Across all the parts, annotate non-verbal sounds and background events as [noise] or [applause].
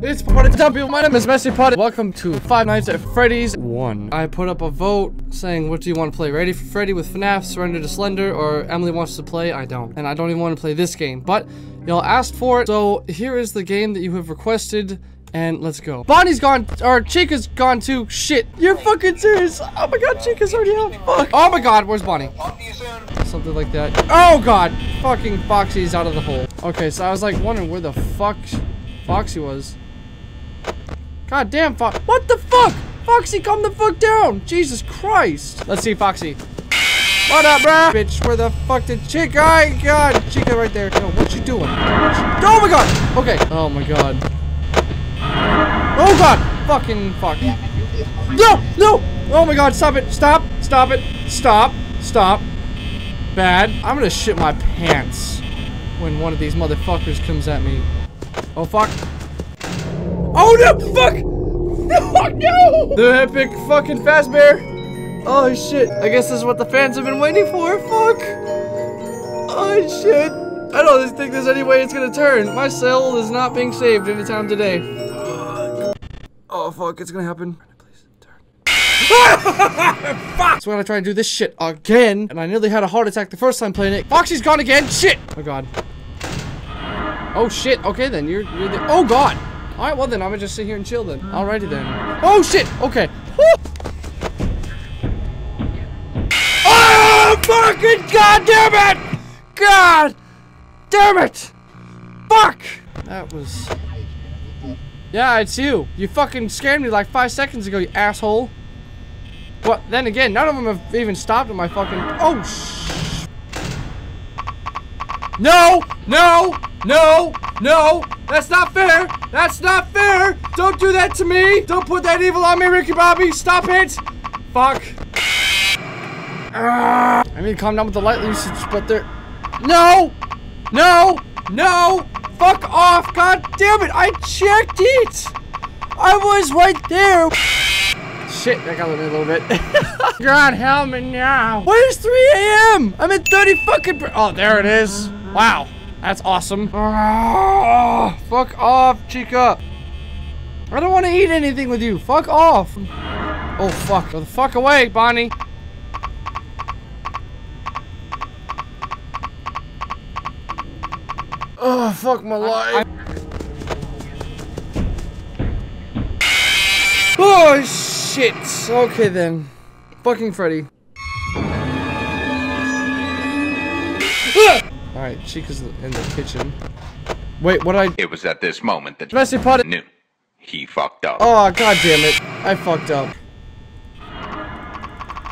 It's Party W. My name is Messy Party. Welcome to Five Nights at Freddy's 1. I put up a vote saying, what do you want to play? Ready for Freddy with FNAF, Surrender to Slender, or Emily wants to play? I don't. And I don't even want to play this game. But y'all asked for it, so here is the game that you have requested. And let's go. Bonnie's gone, or Chica's gone too. Shit, you're fucking serious. Oh my god, Chica's already out. Fuck. Oh my god, where's Bonnie? Something like that. Oh god, fucking Foxy's out of the hole. Okay, so I was like wondering where the fuck Foxy was. God damn, Fox. What the fuck? Foxy, calm the fuck down. Jesus Christ. Let's see, Foxy. What up, bruh? Bitch, where the fuck did Chica? I God, Chica right there. No, what you doing? What you- oh my god. Okay. Oh my god. Oh god. Fucking fuck. No, no. Oh my god, stop it. Stop. Stop it. Stop. Stop. Bad. I'm gonna shit my pants when one of these motherfuckers comes at me. Oh fuck. Oh no! Fuck! No! No! The epic fucking Fazbear! Oh shit! I guess this is what the fans have been waiting for. Fuck! Oh shit! I don't think there's any way it's gonna turn. My cell is not being saved anytime today. Oh fuck! It's gonna happen. Fuck! So I'm gonna try and do this shit again, and I nearly had a heart attack the first time playing it. Foxy's gone again. Shit! Oh god. Oh shit. Okay then. You're. you're the oh god. All right. Well then, I'm gonna just sit here and chill then. Alrighty then. Oh shit. Okay. Woo! Oh fucking god damn it! God damn it! Fuck! That was. Yeah, it's you. You fucking scared me like five seconds ago, you asshole. But then again, none of them have even stopped at my fucking. Oh sh. No! No! No! No! That's not fair! That's not fair! Don't do that to me! Don't put that evil on me, Ricky Bobby! Stop it! Fuck. I mean, calm down with the light usage, but there. No! No! No! Fuck off! God damn it! I checked it! I was right there! Shit, that got me a little bit. God help me now. What is 3 a.m.? I'm at 30 fucking. Oh, there it is. Wow, that's awesome. Ah, fuck off, Chica. I don't want to eat anything with you. Fuck off. Oh fuck. Go the fuck away, Bonnie. Oh fuck my life. Oh shit. Okay then. Fucking Freddy. Alright, Chica's in the kitchen. Wait, what I It was at this moment that Messy pot knew he fucked up. Oh god damn it. I fucked up.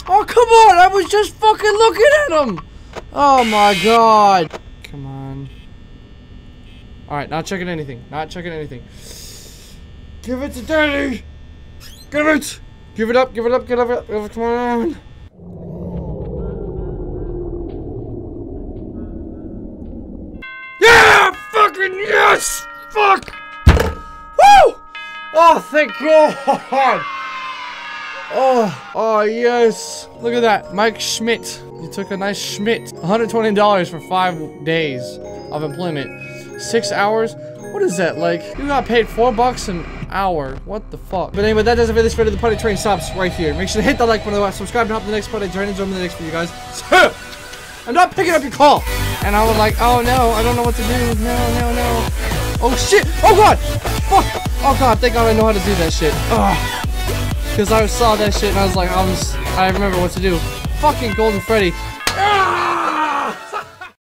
Oh come on, I was just fucking looking at him! Oh my god. Come on. Alright, not checking anything. Not checking anything. Give it to Daddy! Give it! Give it up, give it up, give it up, give it, come on! Yes! Fuck! Woo! Oh, thank God! Oh, oh yes! Look at that, Mike Schmidt. You took a nice Schmidt. $120 for five days of employment. Six hours? What is that, like? You got paid four bucks an hour. What the fuck? But anyway, that does it for this video. The party train stops right here. Make sure to hit that like button, subscribe, and hop to the next party train, and join me in the next video, guys. [laughs] I'm not picking up your call! And I was like, oh no, I don't know what to do. No, no, no. Oh shit! Oh god! Fuck! Oh god, thank god I know how to do that shit. Because I saw that shit and I was like, I was, I remember what to do. Fucking Golden Freddy. Ah!